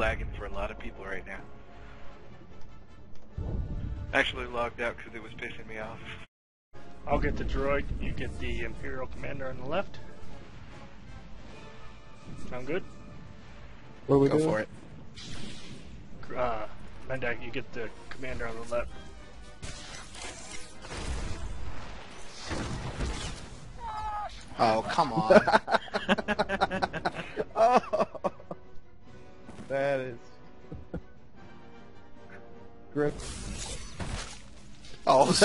lagging for a lot of people right now. Actually logged out because it was pissing me off. I'll get the droid, you get the Imperial Commander on the left. Sound good? What are we Go doing? for it. Uh, Bendakk, you get the Commander on the left. Oh, come on. oh,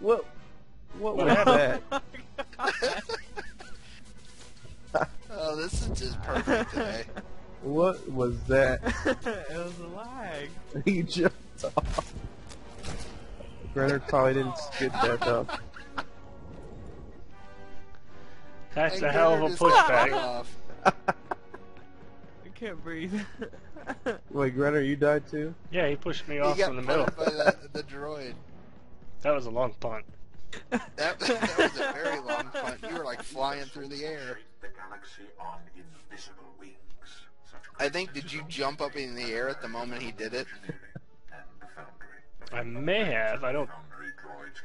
What? What was What that? oh, this is just perfect today. What was that? it was a lag. he jumped off. Grenner probably didn't get that up. That's Hey, a hell of a Gunner just pushback. Cut off. I can't breathe. Wait, Grenner, you died too? Yeah, he pushed me He off got from the middle. punted by the, the droid. That was a long punt. That, that was a very long punt. You were like flying through the air. the galaxy on invisible wings. I think, did you jump up in the air at the moment he did it? and the Foundry. I may have. I don't. Foundry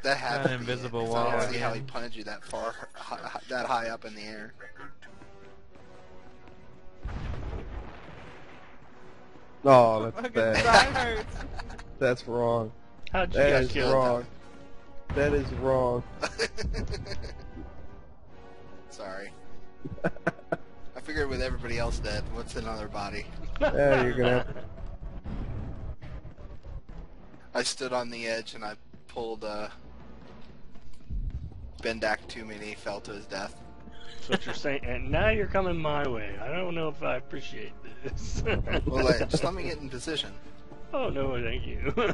That had An invisible it, 'cause I wall don't see how he again. punted you that far, hi, hi- that high up in the air. Oh, that's Fucking bad. That's wrong. How'd you That get is killed? wrong. That is wrong. Sorry. I figured with everybody else dead, what's another body? Yeah, you're gonna have I stood on the edge and I pulled uh, Bendakk to me and he fell to his death. That's what you're saying. And now you're coming my way. I don't know if I appreciate this. Well, let, just let me get in position. oh no, thank you.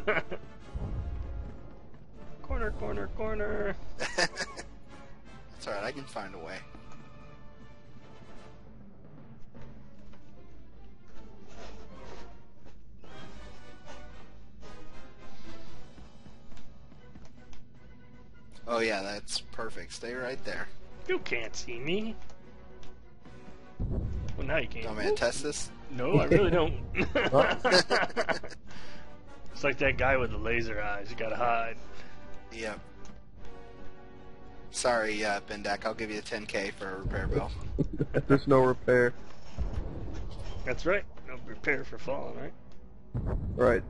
corner, corner, corner. That's alright, I can find a way. Oh yeah, that's perfect. Stay right there. You can't see me. Well, now you can't. Want me to test this? No, I really don't. It's like that guy with the laser eyes. You gotta hide. Yep. Sorry, uh, Bendakk. I'll give you a 10k for a repair bill. There's no repair. That's right. No repair for falling, right? Right.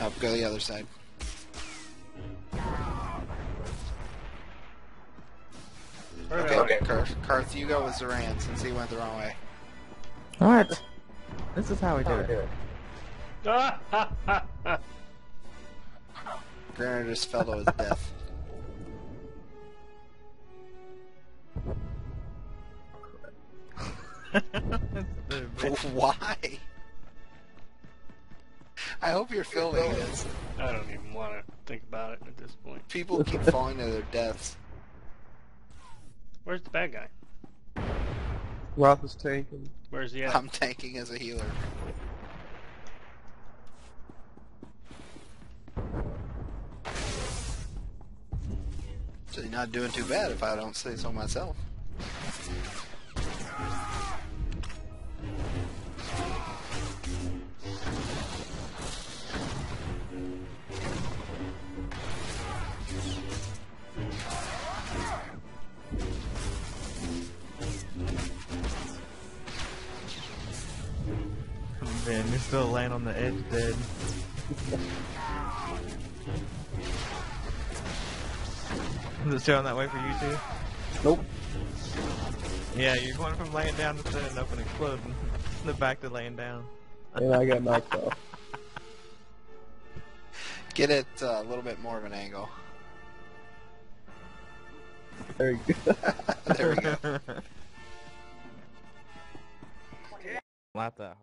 Oh, go the other side. Okay, okay. Karth, Karth, you go with Zoran since he went the wrong way. What? This is how we do it. Ah. Grenner just fell to his death. Why? I hope you're filming this. I don't even want to think about it at this point. People keep falling to their deaths. Where's the bad guy? Roth is tanking. Where's he at? I'm tanking as a healer. So you're not doing too bad if I don't say so myself. You're still laying on the edge dead. Is it showing that way for you too? Nope. Yeah, you're going from laying down to standing up and exploding. the back to laying down. And I got knocked off. Get it uh, a little bit more of an angle. There you go. There we go. Lap that hard.